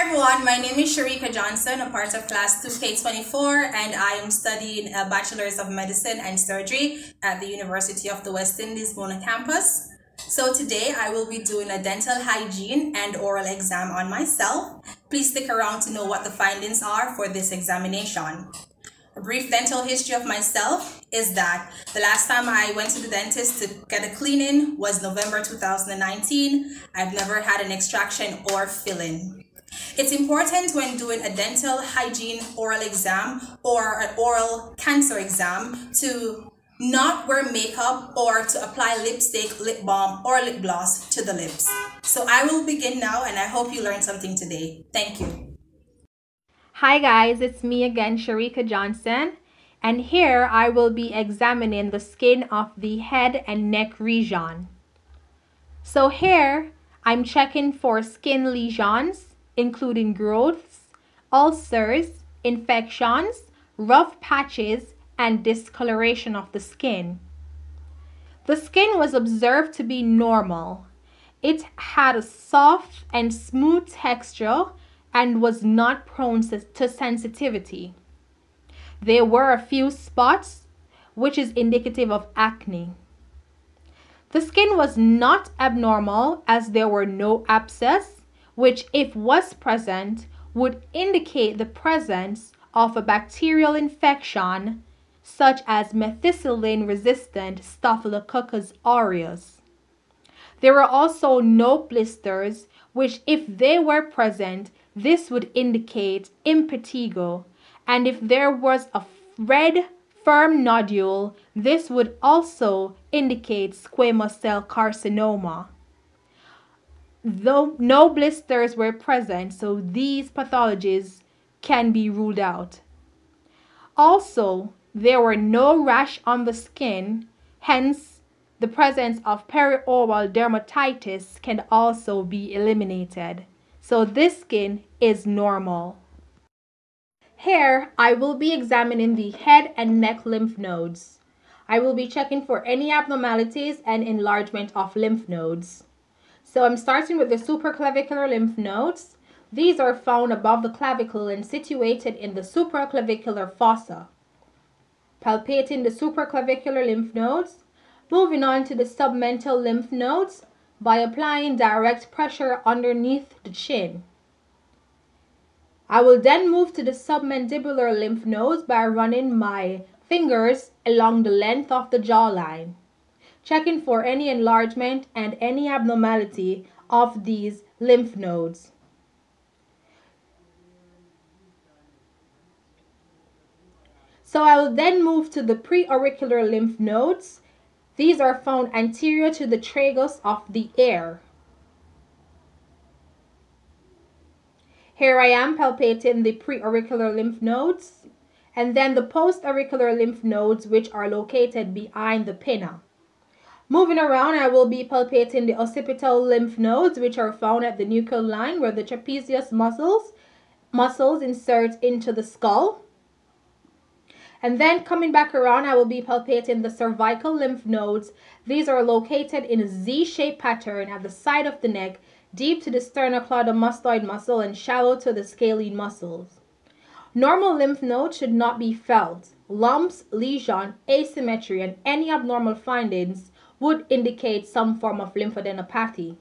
Hi everyone, my name is Sharika Johnson, a part of class 2K24, and I am studying a Bachelor's of Medicine and Surgery at the University of the West Indies, Mona campus. So today I will be doing a dental hygiene and oral exam on myself. Please stick around to know what the findings are for this examination. A brief dental history of myself is that the last time I went to the dentist to get a cleaning was November 2019. I've never had an extraction or filling. It's important when doing a dental hygiene oral exam or an oral cancer exam to not wear makeup or to apply lipstick, lip balm, or lip gloss to the lips. So I will begin now and I hope you learned something today. Thank you. Hi guys, it's me again, Sharika Johnson. And here I will be examining the skin of the head and neck region. So here, I'm checking for skin lesions, including growths, ulcers, infections, rough patches, and discoloration of the skin. The skin was observed to be normal. It had a soft and smooth texture and was not prone to sensitivity. There were a few spots, which is indicative of acne. The skin was not abnormal as there were no abscess which if was present would indicate the presence of a bacterial infection such as methicillin resistant Staphylococcus aureus. There were also no blisters, which, if they were present, this would indicate impetigo, and if there was a red, firm nodule, this would also indicate squamous cell carcinoma. Though no blisters were present, so these pathologies can be ruled out. Also, there were no rash on the skin, hence the presence of perioral dermatitis can also be eliminated. So this skin is normal. Here, I will be examining the head and neck lymph nodes. I will be checking for any abnormalities and enlargement of lymph nodes. So I'm starting with the supraclavicular lymph nodes. These are found above the clavicle and situated in the supraclavicular fossa. Palpating the supraclavicular lymph nodes, moving on to the submental lymph nodes by applying direct pressure underneath the chin. I will then move to the submandibular lymph nodes by running my fingers along the length of the jawline checking for any enlargement and any abnormality of these lymph nodes. So I will then move to the preauricular lymph nodes. These are found anterior to the tragus of the ear. Here I am palpating the preauricular lymph nodes and then the postauricular lymph nodes which are located behind the pinna. Moving around, I will be palpating the occipital lymph nodes, which are found at the nuchal line where the trapezius muscles, muscles insert into the skull. And then coming back around, I will be palpating the cervical lymph nodes. These are located in a Z-shaped pattern at the side of the neck, deep to the sternocleidomastoid muscle and shallow to the scalene muscles. Normal lymph nodes should not be felt. Lumps, lesion, asymmetry, and any abnormal findings would indicate some form of lymphadenopathy.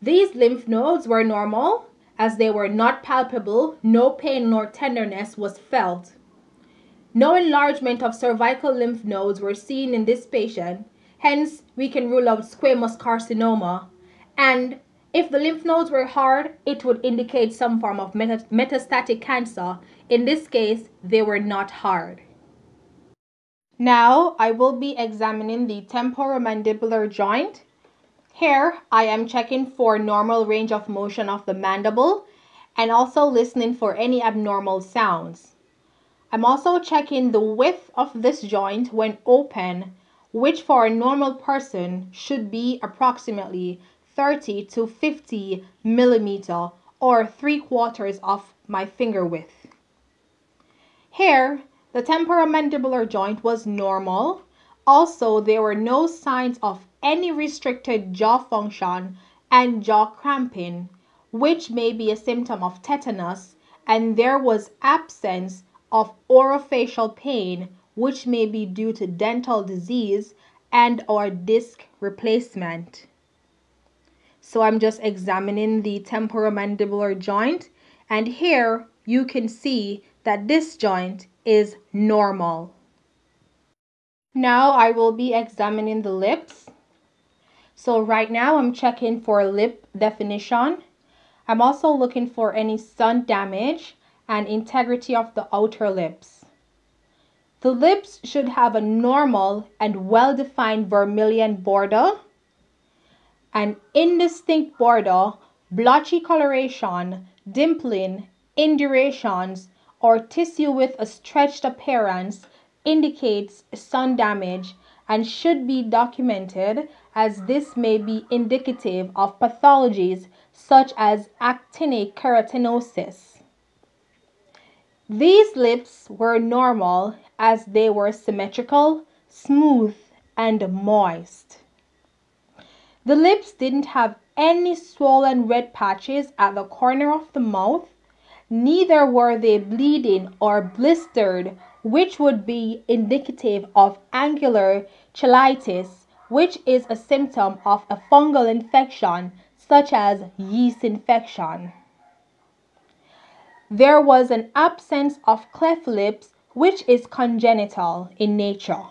These lymph nodes were normal as they were not palpable, no pain nor tenderness was felt. No enlargement of cervical lymph nodes were seen in this patient, hence we can rule out squamous carcinoma. And if the lymph nodes were hard, it would indicate some form of metastatic cancer. In this case, they were not hard. Now I will be examining the temporomandibular joint. Here I am checking for normal range of motion of the mandible and also listening for any abnormal sounds. I'm also checking the width of this joint when open, which for a normal person should be approximately 30 to 50 millimeter or 3 quarters of my finger width. Here the temporomandibular joint was normal. Also, there were no signs of any restricted jaw function and jaw cramping, which may be a symptom of tetanus, and there was absence of orofacial pain, which may be due to dental disease and or disc replacement. So I'm just examining the temporomandibular joint and here you can see that this joint is normal. Now I will be examining the lips. So right now I'm checking for lip definition. I'm also looking for any sun damage and integrity of the outer lips. The lips should have a normal and well-defined vermilion border, an indistinct border, blotchy coloration, dimpling, indurations, or tissue with a stretched appearance indicates sun damage and should be documented as this may be indicative of pathologies such as actinic keratinosis. These lips were normal as they were symmetrical, smooth, and moist. The lips didn't have any swollen red patches at the corner of the mouth, neither were they bleeding or blistered which would be indicative of angular cheilitis, which is a symptom of a fungal infection such as yeast infection. There was an absence of cleft lips, which is congenital in nature.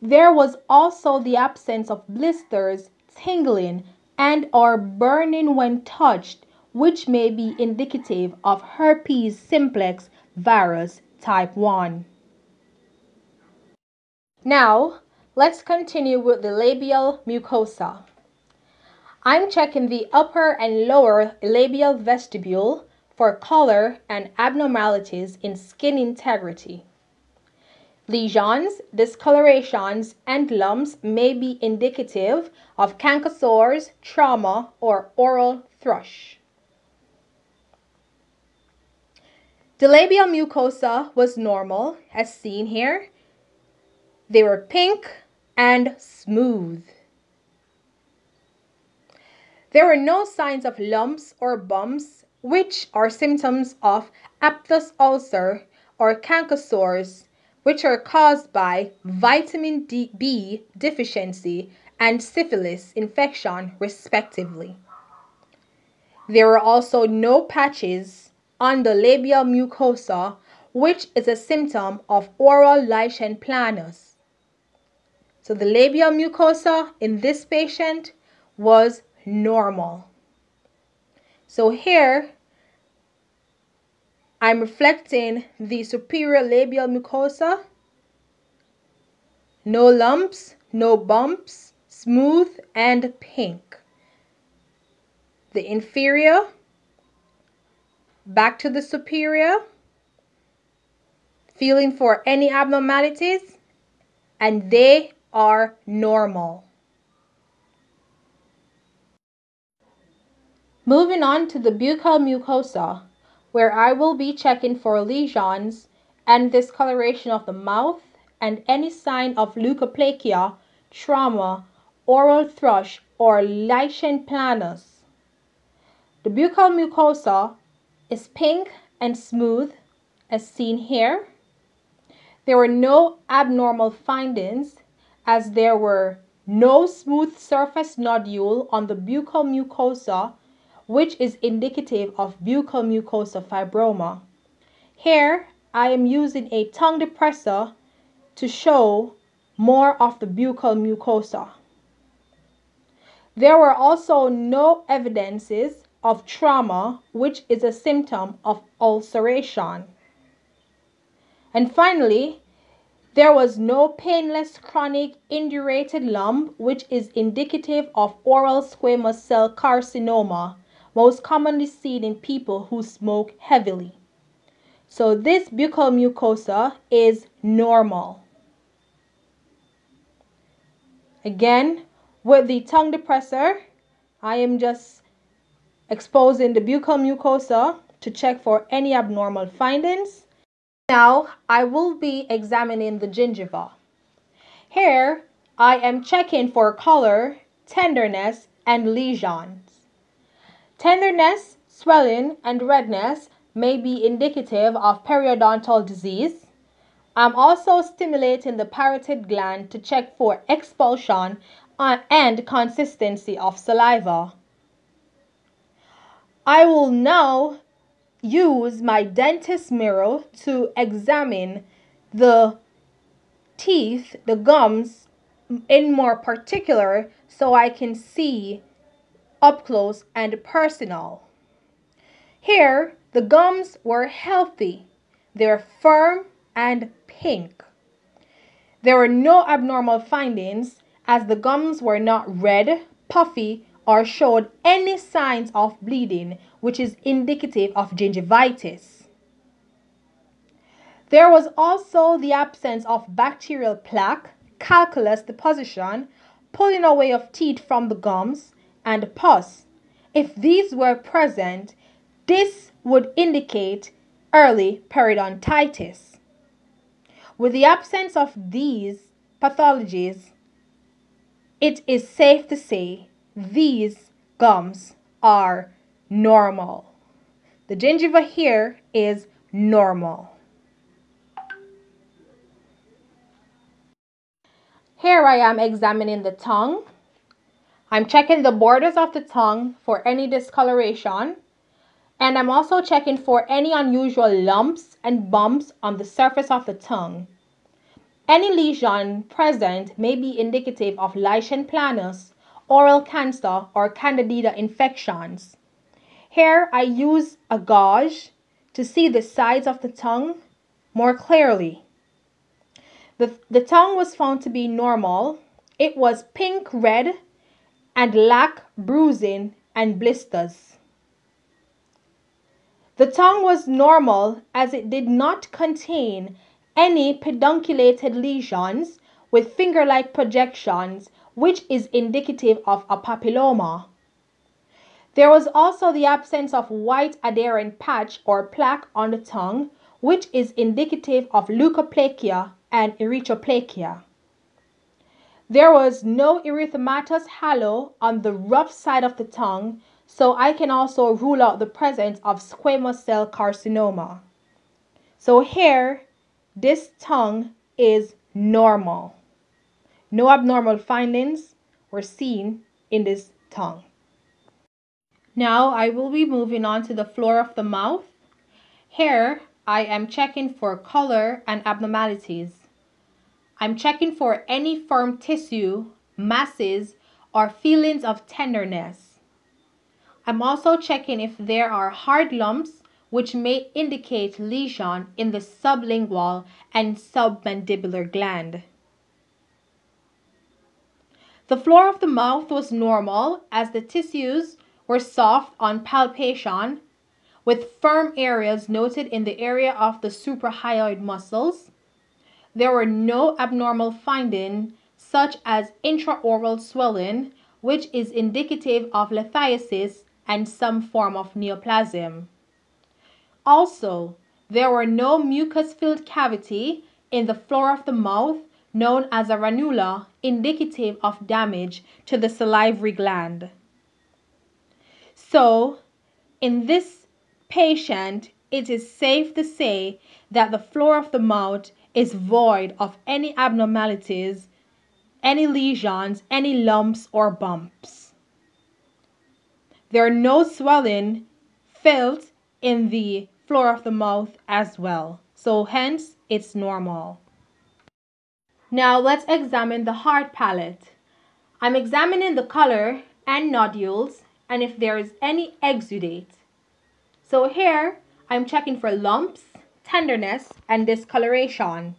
There was also the absence of blisters, tingling, and or burning when touched, which may be indicative of herpes simplex virus type 1. Now, let's continue with the labial mucosa. I'm checking the upper and lower labial vestibule for color and abnormalities in skin integrity. Lesions, discolorations, and lumps may be indicative of canker sores, trauma, or oral thrush. The labial mucosa was normal, as seen here. They were pink and smooth. There were no signs of lumps or bumps, which are symptoms of aphthous ulcer or canker sores, which are caused by vitamin D, B deficiency and syphilis infection, respectively. There were also no patches on the labial mucosa, which is a symptom of oral lichen planus. So the labial mucosa in this patient was normal. So here, I'm reflecting the superior labial mucosa. No lumps, no bumps, smooth and pink. The inferior back to the superior, feeling for any abnormalities, and they are normal. Moving on to the buccal mucosa, where I will be checking for lesions and discoloration of the mouth and any sign of leukoplakia, trauma, oral thrush, or lichen planus. The buccal mucosa is pink and smooth as seen here. There were no abnormal findings as there were no smooth surface nodule on the buccal mucosa which is indicative of buccal mucosa fibroma. Here I am using a tongue depressor to show more of the buccal mucosa. There were also no evidences of trauma, which is a symptom of ulceration. And finally, there was no painless chronic indurated lump, which is indicative of oral squamous cell carcinoma, most commonly seen in people who smoke heavily. So this buccal mucosa is normal. Again, with the tongue depressor, I am just exposing the buccal mucosa to check for any abnormal findings. Now I will be examining the gingiva. Here I am checking for color, tenderness, and lesions. Tenderness, swelling, and redness may be indicative of periodontal disease. I'm also stimulating the parotid gland to check for expulsion uh, and consistency of saliva. I will now use my dentist mirror to examine the teeth, the gums in more particular so I can see up close and personal. Here, the gums were healthy. They're firm and pink. There were no abnormal findings as the gums were not red, puffy, or showed any signs of bleeding, which is indicative of gingivitis. There was also the absence of bacterial plaque, calculus deposition, pulling away of teeth from the gums, and pus. If these were present, this would indicate early periodontitis. With the absence of these pathologies, it is safe to say these gums are normal. The gingiva here is normal. Here I am examining the tongue. I'm checking the borders of the tongue for any discoloration. And I'm also checking for any unusual lumps and bumps on the surface of the tongue. Any lesion present may be indicative of lichen planus, oral cancer, or candida infections. Here I use a gauge to see the sides of the tongue more clearly. The, the tongue was found to be normal. It was pink red and lacked bruising and blisters. The tongue was normal as it did not contain any pedunculated lesions with finger-like projections which is indicative of a papilloma. There was also the absence of white adherent patch or plaque on the tongue which is indicative of leukoplakia and erythroplakia. There was no erythematous halo on the rough side of the tongue, so I can also rule out the presence of squamous cell carcinoma. So here, this tongue is normal. No abnormal findings were seen in this tongue. Now I will be moving on to the floor of the mouth. Here, I am checking for color and abnormalities. I'm checking for any firm tissue, masses, or feelings of tenderness. I'm also checking if there are hard lumps which may indicate lesion in the sublingual and submandibular gland. The floor of the mouth was normal as the tissues were soft on palpation with firm areas noted in the area of the suprahyoid muscles there were no abnormal findings such as intraoral swelling, which is indicative of lithiasis and some form of neoplasm. Also, there were no mucus-filled cavity in the floor of the mouth known as a ranula, indicative of damage to the salivary gland. So, in this patient, it is safe to say that the floor of the mouth is void of any abnormalities, any lesions, any lumps or bumps. There are no swelling felt in the floor of the mouth as well. So hence it's normal. Now let's examine the hard palate. I'm examining the color and nodules and if there is any exudate. So here I'm checking for lumps, tenderness, and discoloration.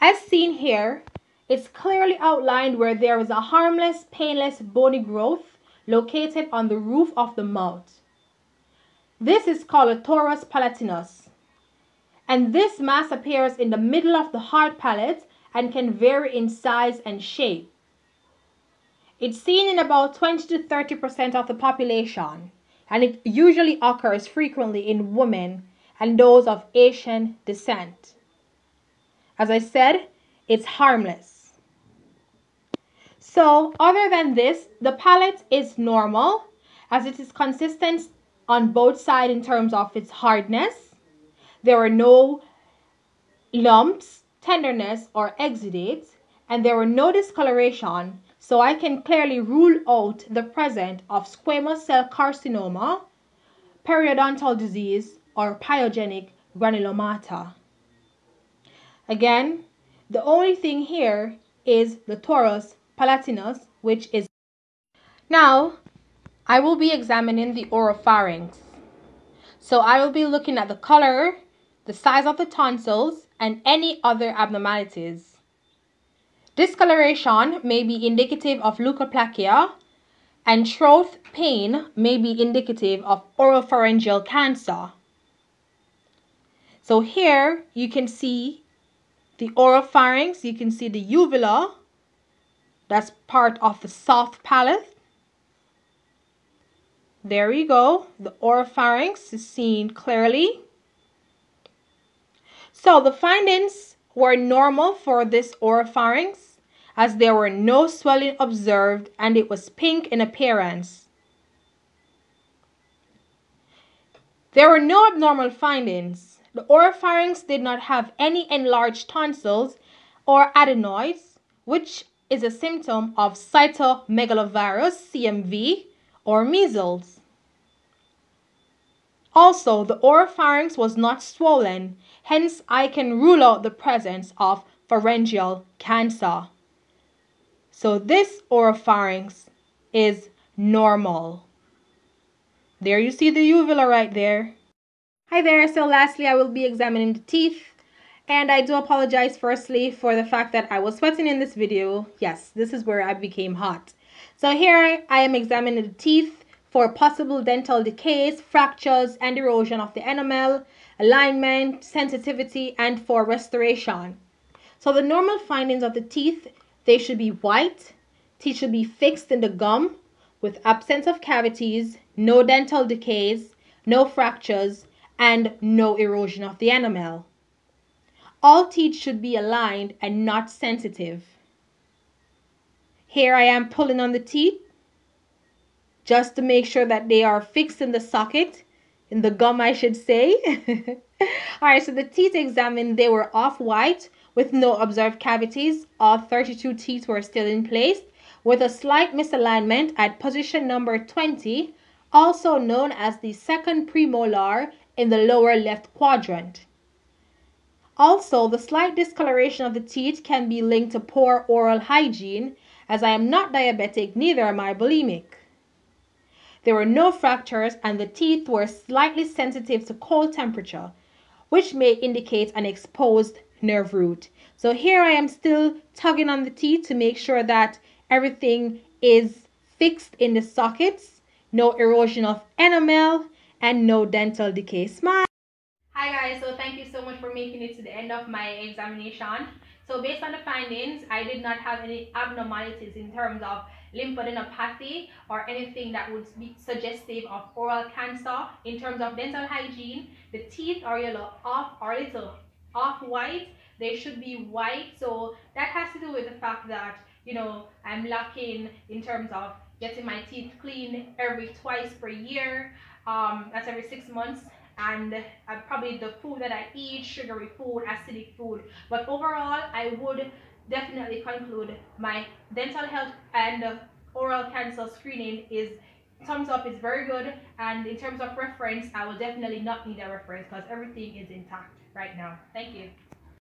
As seen here, it's clearly outlined where there is a harmless, painless bony growth located on the roof of the mouth. This is called a torus palatinus. And this mass appears in the middle of the hard palate and can vary in size and shape. It's seen in about 20 to 30% of the population, and it usually occurs frequently in women and those of Asian descent. As I said, it's harmless. So other than this, the palate is normal as it is consistent on both sides in terms of its hardness. There were no lumps, tenderness, or exudates, and there were no discoloration, so I can clearly rule out the presence of squamous cell carcinoma, periodontal disease, or pyogenic granulomata. Again, the only thing here is the torus palatinus, which is. Now, I will be examining the oropharynx. So I will be looking at the color, the size of the tonsils, and any other abnormalities. Discoloration may be indicative of leukoplakia, and throat pain may be indicative of oropharyngeal cancer. So here you can see the oropharynx, you can see the uvula, that's part of the soft palate. There you go, the oropharynx is seen clearly. So the findings were normal for this oropharynx as there were no swelling observed and it was pink in appearance. There were no abnormal findings. The oropharynx did not have any enlarged tonsils or adenoids, which is a symptom of cytomegalovirus, CMV, or measles. Also, the oropharynx was not swollen, hence I can rule out the presence of pharyngeal cancer. So this oropharynx is normal. There you see the uvula right there. Hi there, so lastly I will be examining the teeth and I do apologize firstly for the fact that I was sweating in this video. Yes, this is where I became hot. So here I am examining the teeth for possible dental decays, fractures and erosion of the enamel, alignment, sensitivity and for restoration. So the normal findings of the teeth, they should be white, teeth should be fixed in the gum with absence of cavities, no dental decays, no fractures, and no erosion of the enamel. All teeth should be aligned and not sensitive. Here I am pulling on the teeth just to make sure that they are fixed in the socket, in the gum I should say. Alright, so the teeth examined, they were off-white with no observed cavities. All 32 teeth were still in place with a slight misalignment at position number 20, also known as the second premolar in the lower left quadrant. Also, the slight discoloration of the teeth can be linked to poor oral hygiene, as I am not diabetic, neither am I bulimic. There were no fractures and the teeth were slightly sensitive to cold temperature, which may indicate an exposed nerve root. So here I am still tugging on the teeth to make sure that everything is fixed in the sockets, no erosion of enamel, and no dental decay. Smile! Hi guys, so thank you so much for making it to the end of my examination. So based on the findings, I did not have any abnormalities in terms of lymphadenopathy or anything that would be suggestive of oral cancer. In terms of dental hygiene, the teeth are yellow off or a little off white. They should be white. So that has to do with the fact that, you know, I'm lacking in terms of getting my teeth clean every twice per year um, that's every six months and uh, probably the food that I eat, sugary food, acidic food. But overall, I would definitely conclude my dental health and oral cancer screening is thumbs up is very good. And in terms of reference I will definitely not need a reference because everything is intact right now. Thank you